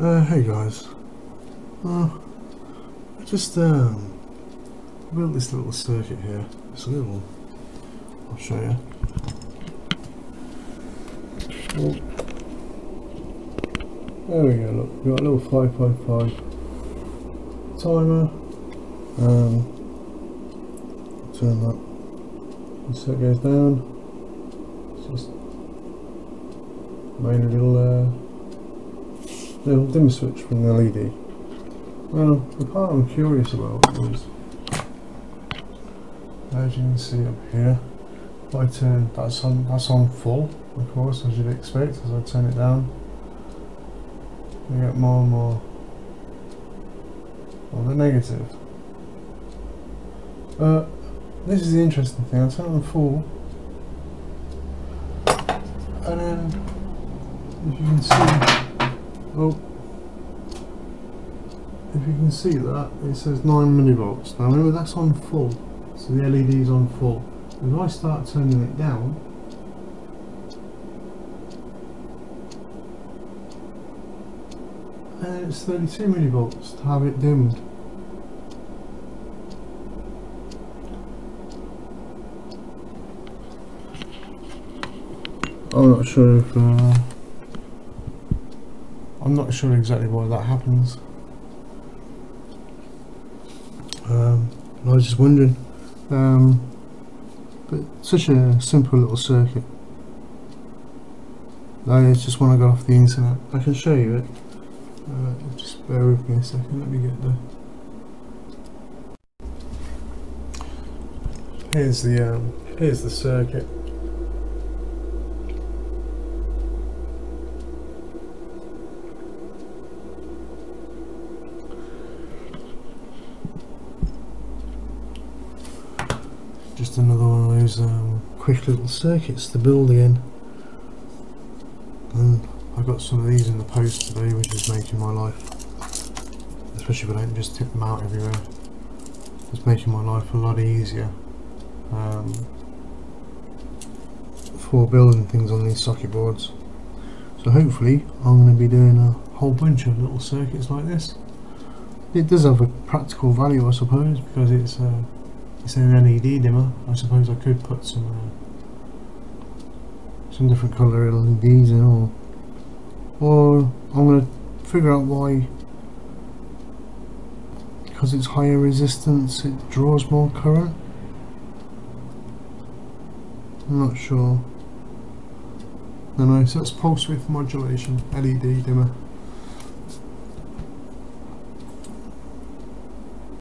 Uh, hey guys. Uh, I just um, built this little circuit here. It's a little. I'll show you. There we go. Look, we've got a little 555 timer. Um, turn that. So it goes down. It's just made a little. Uh, little dim switch from the LED. Well, the part I'm curious about is, as you can see up here, if I turn that's on that's on full, of course, as you'd expect. As I turn it down, you get more and more on the negative. Uh, this is the interesting thing. I turn on full, and then if you can see. Oh, if you can see that, it says 9 millivolts. Now remember that's on full, so the LED is on full. If I start turning it down, and it's 32 millivolts to have it dimmed. I'm not sure if uh, I'm not sure exactly why that happens. Um, I was just wondering. Um, but such a simple little circuit. I just when I got off the internet. I can show you it. Uh, just bear with me a second. Let me get the. Here's the um, here's the circuit. Just another one of those um, quick little circuits to build again. And I got some of these in the post today which is making my life especially if I don't just tip them out everywhere it's making my life a lot easier. Um, for building things on these socket boards. So hopefully I'm going to be doing a whole bunch of little circuits like this. It does have a practical value I suppose because it's uh, it's an LED dimmer. I suppose I could put some uh, some different colour LEDs in or or I'm going to figure out why because it's higher resistance it draws more current. I'm not sure. Anyway so that's pulse width modulation LED dimmer